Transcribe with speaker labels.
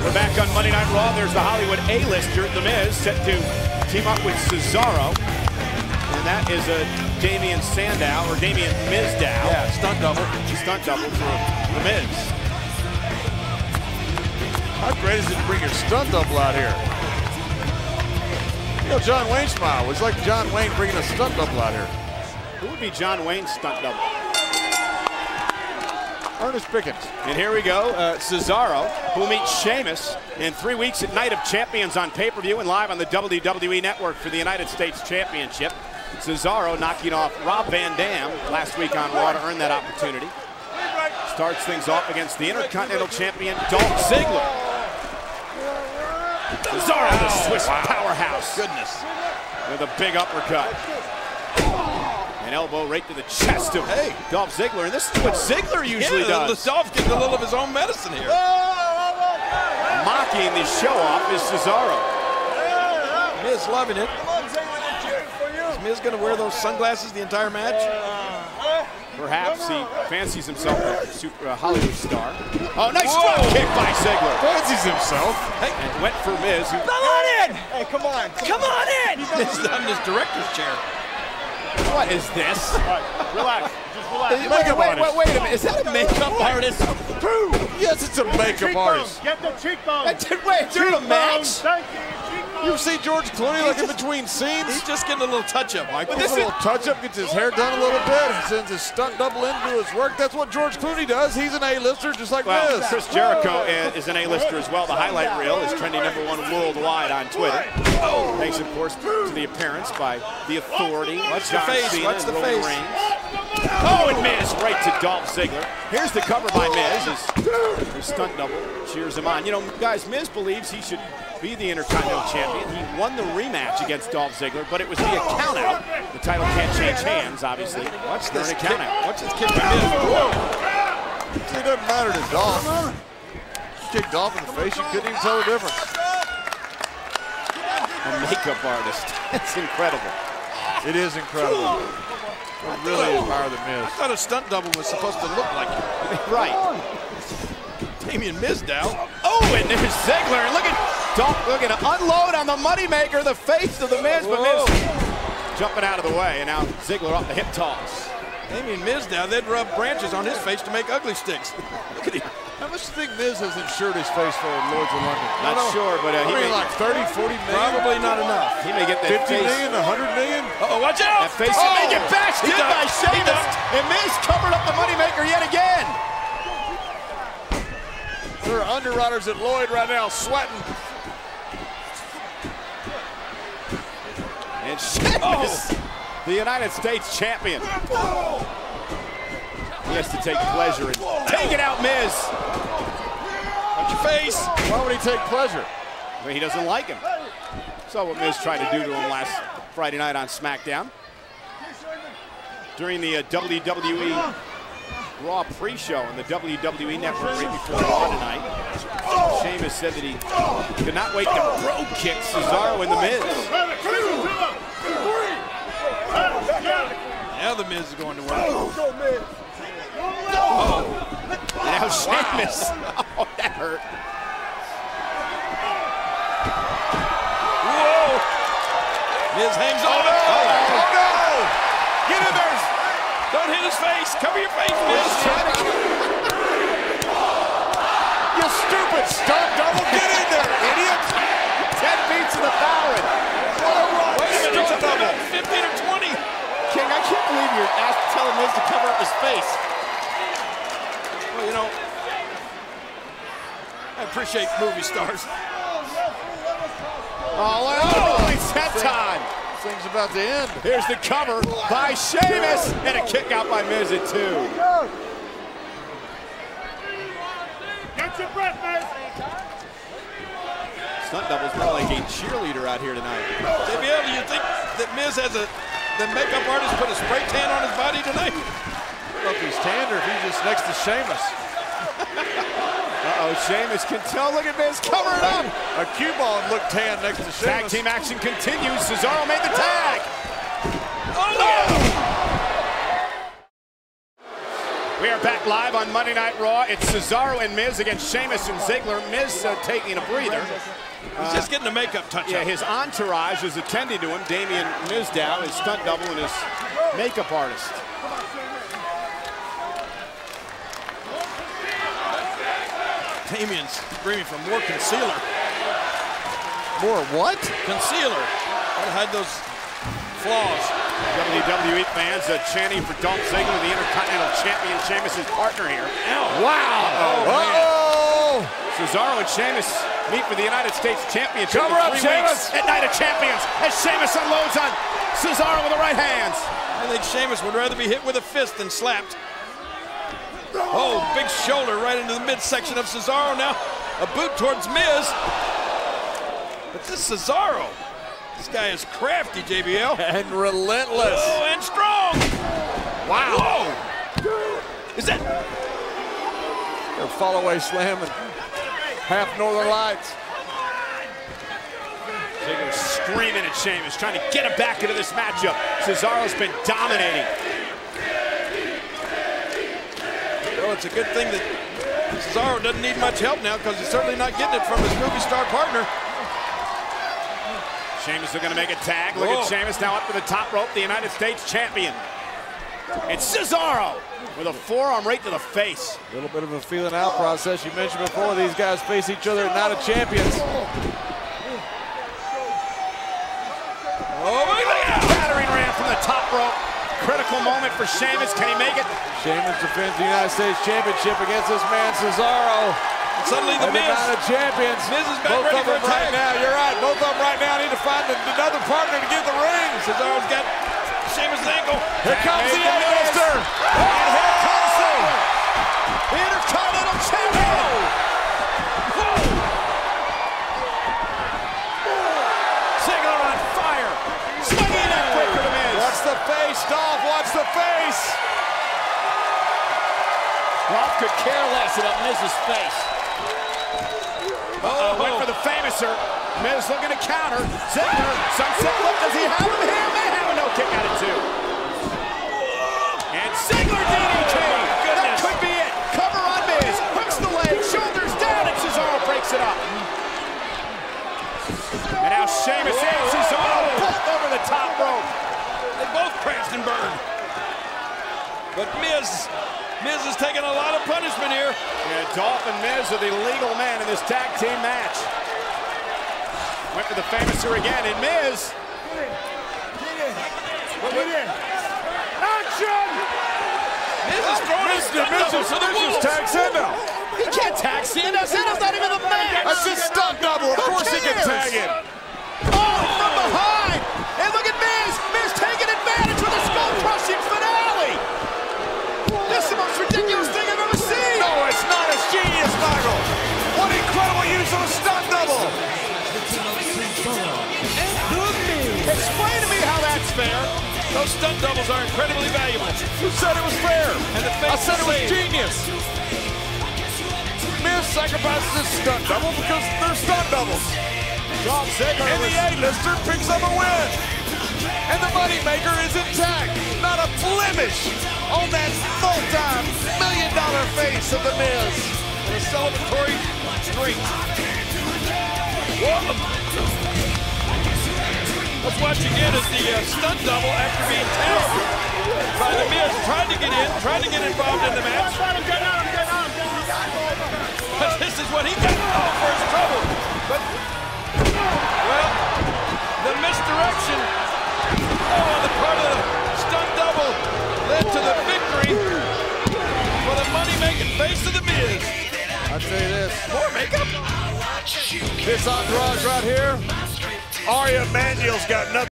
Speaker 1: We're back on Monday Night Raw. There's the Hollywood A-lister, The Miz, set to team up with Cesaro. And that is a Damien Sandow, or Damien Mizdow.
Speaker 2: Yeah, stunt double.
Speaker 1: Stunt double for The Miz.
Speaker 2: How great is it to bring your stunt double out here? You know, John Wayne smile. It's like John Wayne bringing a stunt double out here.
Speaker 1: Who would be John Wayne's stunt double?
Speaker 2: Ernest Pickens.
Speaker 1: And here we go, uh, Cesaro, who meets Sheamus in three weeks at Night of Champions on pay-per-view and live on the WWE Network for the United States Championship. Cesaro knocking off Rob Van Dam last week on Raw to earn that opportunity. Starts things off against the Intercontinental Champion, Dolph Ziggler. Cesaro, the Swiss powerhouse.
Speaker 2: Goodness.
Speaker 1: With a big uppercut. An elbow right to the chest of
Speaker 2: Hey.
Speaker 1: Dolph Ziggler. And this is what Ziggler usually
Speaker 2: yeah,
Speaker 1: does.
Speaker 2: Dolph getting a little of his own medicine here.
Speaker 1: Mocking the show off is Cesaro.
Speaker 2: Miz loving it. Is Miz going to wear those sunglasses the entire match?
Speaker 1: Perhaps he fancies himself a super a uh, Hollywood star. Oh, nice
Speaker 2: Whoa.
Speaker 1: drop kick by Ziggler.
Speaker 2: Fancies himself. Hey,
Speaker 1: And went for Miz, who
Speaker 3: Come on in! Hey, come on. Come on in!
Speaker 2: Miz on his director's chair.
Speaker 1: What is this?
Speaker 3: Relax. Just relax.
Speaker 1: Wait, wait, wait, wait, wait a minute. Is that a makeup artist?
Speaker 2: Yes, it's a makeup artist.
Speaker 3: Get the cheekbones.
Speaker 1: Wait, during a match?
Speaker 3: Thank you. Cheekbones.
Speaker 2: You see George Clooney like in between scenes? He's just getting a little touch-up, Mike.
Speaker 1: But this
Speaker 2: a little touch-up, gets his hair done a little bit, sends his stunt double into his work. That's what George Clooney does. He's an A-lister just like
Speaker 1: Well,
Speaker 2: Miz.
Speaker 1: Chris Jericho is an A-lister as well. The highlight reel is trending number one worldwide on Twitter. Thanks, of course, to the appearance by The Authority.
Speaker 2: Watch the face,
Speaker 1: Cena,
Speaker 2: watch the face.
Speaker 1: Reigns. Oh, and Miz right to Dolph Ziggler. Here's the cover by Miz. His, his stunt double cheers him on. You know, guys, Miz believes he should be the Intercontinental Champion. He won the rematch against Dolph Ziggler, but it was via countout. The title can't change hands, obviously.
Speaker 2: Watch
Speaker 1: During
Speaker 2: this
Speaker 1: a
Speaker 2: kick.
Speaker 1: countout.
Speaker 2: Watch this kick to Miz. Whoa. It doesn't matter to Dolph. Kicked Dolph in the face, you couldn't even tell the difference.
Speaker 1: A makeup artist. It's incredible.
Speaker 2: It is incredible. I really admire the Miz. I thought a stunt double was supposed to look like
Speaker 1: Right.
Speaker 2: Damien Mizdow.
Speaker 1: Oh, and there's Ziggler. Look at Dolph looking to unload on the moneymaker, the face of the Miz, but Miz jumping out of the way. And now Ziggler off the hip toss.
Speaker 2: Damien Mizdow, they'd rub branches on his face to make ugly sticks. Look at him. How much do you think Miz has insured his face for Lloyd's of London?
Speaker 1: Not sure, but uh, he,
Speaker 2: I mean,
Speaker 1: may,
Speaker 2: like 30, 40 million? Probably not enough.
Speaker 1: he may get that
Speaker 2: 50
Speaker 1: face.
Speaker 2: million, 100 million?
Speaker 1: Uh-oh, watch out! That face
Speaker 2: Oh!
Speaker 1: may get bashed
Speaker 2: He
Speaker 1: in by
Speaker 2: He
Speaker 1: Sheamus. And Miz covered up the moneymaker yet again.
Speaker 2: There are underwriters at Lloyd right now sweating.
Speaker 1: Sheamus, the United States champion. He has to take pleasure in taking it out Miz.
Speaker 2: Watch your face. Why would he take pleasure?
Speaker 1: But he doesn't like him. Saw what Miz tried to do to him last Friday night on SmackDown. During the uh, WWE Raw pre-show on the WWE Network right before Raw tonight, Sheamus said that he could not wait to Brogue kick Cesaro in The Miz.
Speaker 2: Now the Miz is going to work.
Speaker 1: And now Sheamus. Oh, that hurt.
Speaker 2: Whoa! Miz hangs on. Oh, oh, no! Get in there! Don't hit his face. Cover your face, oh, Miz.
Speaker 1: You stupid stunt double. Get in there, idiot. Ten beats in the Fallon.
Speaker 2: Wait a minute. It's about 15 or 20.
Speaker 1: King, I can't believe you're asked telling Miz to cover up his face.
Speaker 2: Well, you know, I appreciate movie stars.
Speaker 1: Oh, oh, it's that time.
Speaker 2: This thing's about to end.
Speaker 1: Here's the cover by Sheamus and a kick out by Miz at two.
Speaker 3: Get your breath, man.
Speaker 1: Stunt double's more like a cheerleader out here tonight.
Speaker 2: JBL, do you think that Miz has a, the makeup artist put a spray tan on his body tonight? I don't know if he's tanned or if he's just next to Sheamus.
Speaker 1: Uh-oh, Sheamus can tell. Look at Miz covering up.
Speaker 2: A cue ball looked tan next to Sheamus.
Speaker 1: Tag team action continues. Cesaro made the tag.
Speaker 2: Oh, no!
Speaker 1: We are back live on Monday Night Raw. It's Cesaro and Miz against Sheamus and Ziggler. Miz uh, taking a breather.
Speaker 2: He's just getting a makeup touch
Speaker 1: Yeah,
Speaker 2: up.
Speaker 1: his entourage is attending to him. Damien Mizdow, his stunt double, and his makeup artist.
Speaker 2: Damien's screaming for more concealer.
Speaker 4: More what?
Speaker 2: Concealer. Gotta hide those flaws.
Speaker 1: WWE fans uh, chanting for Dolph Ziggler, the Intercontinental Champion, Sheamus' partner here.
Speaker 4: Wow.
Speaker 1: Uh-oh,
Speaker 4: Uh-oh.
Speaker 1: Cesaro and Sheamus meet for the United States Championship
Speaker 4: Cover
Speaker 1: in
Speaker 4: up,
Speaker 1: three weeks
Speaker 4: Sheamus.
Speaker 1: at Night of Champions as Sheamus unloads on Cesaro with the right hands.
Speaker 2: I think Sheamus would rather be hit with a fist than slapped. Oh, big shoulder right into the midsection of Cesaro now. A boot towards Miz. But this Cesaro, this guy is crafty, JBL.
Speaker 4: And relentless.
Speaker 2: Oh, and strong.
Speaker 4: Wow.
Speaker 2: Whoa. Is that?
Speaker 4: Their fall away slam and half Northern Lights.
Speaker 1: Ziggler screaming at Sheamus, trying to get him back into this matchup. Cesaro's been dominating.
Speaker 2: Well, it's a good thing that Cesaro doesn't need much help now because he's certainly not getting it from his movie star partner.
Speaker 1: Sheamus going to make a tag. Look
Speaker 2: Whoa.
Speaker 1: at oh. Sheamus now up to the top rope, the United States champion. It's Cesaro with a forearm right to the face.
Speaker 4: A little bit of a feeling out process. You mentioned before these guys face each other at Night of Champions.
Speaker 2: Oh, look at that.
Speaker 1: Battering ram from the top rope. Critical moment for Sheamus. Can he make it?
Speaker 4: Sheamus defends the United States Championship against this man Cesaro.
Speaker 2: And suddenly the
Speaker 4: And the
Speaker 2: Miz.
Speaker 4: Of Champions.
Speaker 2: Miz is back
Speaker 4: Both
Speaker 2: ready
Speaker 4: of
Speaker 2: for
Speaker 4: them right
Speaker 2: tag.
Speaker 4: now. You're right. Both of them right now need to find another partner to get the ring.
Speaker 2: Cesaro's got Sheamus' ankle.
Speaker 4: Here comes the
Speaker 1: the.
Speaker 4: A-lister.
Speaker 1: And here comes the, the Intercontinental Champion. Ziggler on fire. Swinging that breaker to Miz.
Speaker 4: Watch the face, Dolph. Watch the face.
Speaker 1: Dolph could care less about Miz's face. Uh-oh, went oh. for the famouser. Miz looking to counter. Ziggler, sunset flip. Does he have him here? May have a no kick out of two. And Ziggler DDT. Oh, that
Speaker 2: goodness.
Speaker 1: could be it. Cover on Miz. Hooks the leg. Shoulders down, and Cesaro breaks it up. And now Sheamus and Cesaro both over the top rope.
Speaker 2: They both crashed and burned. But Miz, Miz is taking a lot of punishment here.
Speaker 1: Yeah, Dolph and Miz are the legal men in this tag team match. Went for the famouser again, and Miz. Get it! Get it! Action!
Speaker 2: Miz is throwing his stunt double to the wolves.
Speaker 4: Tag Sandow.
Speaker 1: He can't tag Cena. Cena's not even the man.
Speaker 4: That's his stunt double. Of course he can
Speaker 1: cares?
Speaker 4: tag him.
Speaker 2: Those stunt doubles are incredibly valuable.
Speaker 4: Who said it was fair?
Speaker 2: And the
Speaker 4: I said it was genius. Miz sacrifices his stunt double because they're stunt doubles.
Speaker 1: Dolph Ziggler
Speaker 4: And the A-lister picks up a win. And the moneymaker is intact. Not a blemish on that multi-million dollar face of the Miz.
Speaker 2: And a celebratory drink. Let's watch again as the uh, stunt double after being tapped by the Miz tried to get in, tried to get involved in the match. But this is what he got all for his trouble. But, well, the misdirection oh, on the part of the stunt double led to the victory for the money-making face of the Miz.
Speaker 4: I'll tell you this.
Speaker 2: More makeup?
Speaker 4: This entourage right here, Ari Emanuel's got nothing.